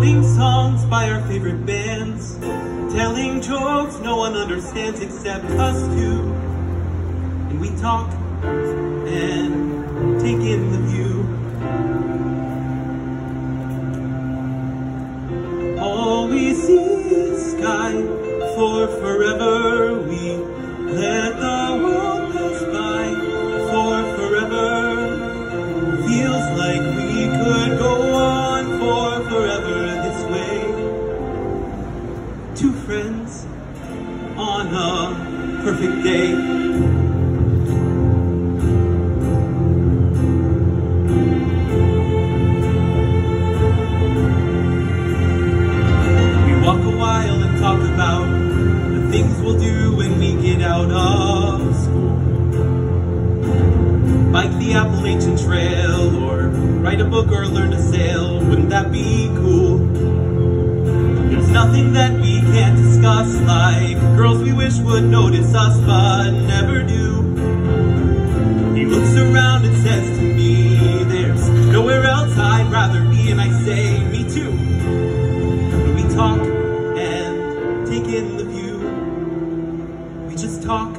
Quoting songs by our favorite bands. Telling jokes no one understands except us two. And we talk and take in the view. All we see is sky for forever. We let the Two friends on a perfect day. We walk a while and talk about the things we'll do when we get out of school. Bike the Appalachian Trail, or write a book or learn to sail. Wouldn't that be cool? Nothing that we can't discuss, like girls we wish would notice us, but never do. He looks around and says to me, There's nowhere else I'd rather be, and I say, Me too. But we talk and take in the view. We just talk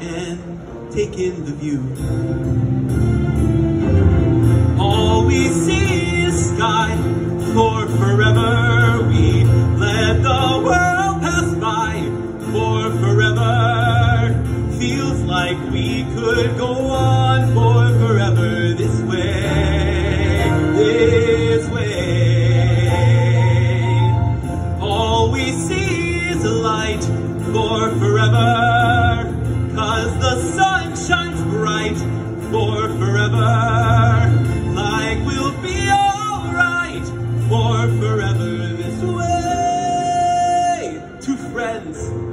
and take in the view. All we see could go on for forever this way, this way. All we see is light for forever. Cause the sun shines bright for forever. Like we'll be alright for forever this way. Two friends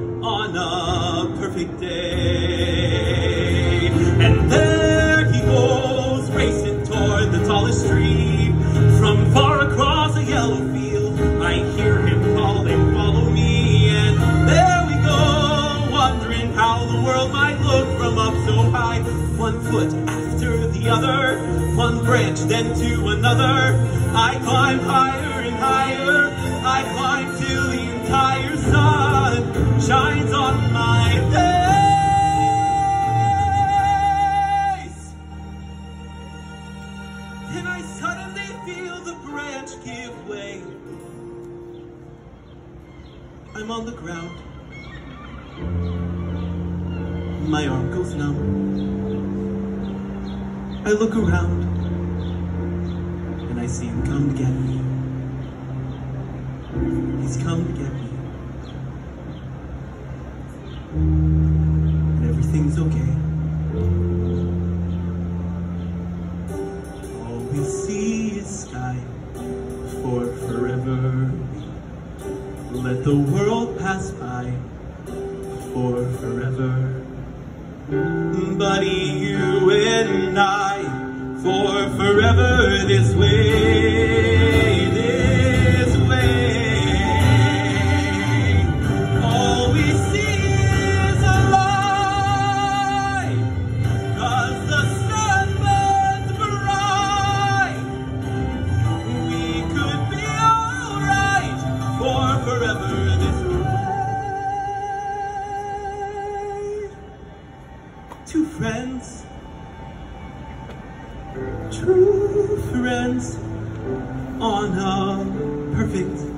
One foot after the other, one branch then to another. I climb higher and higher, I climb till the entire sun shines on my face. Then I suddenly feel the branch give way. I'm on the ground. My arm goes numb. I look around and I see him come to get me. He's come to get me. And everything's okay. All we see is sky for forever. Let the world pass by for forever. Buddy, you and I, for forever this way, this way. All we see is a the sun. We could be alright for forever this way. Two friends, true friends on a perfect.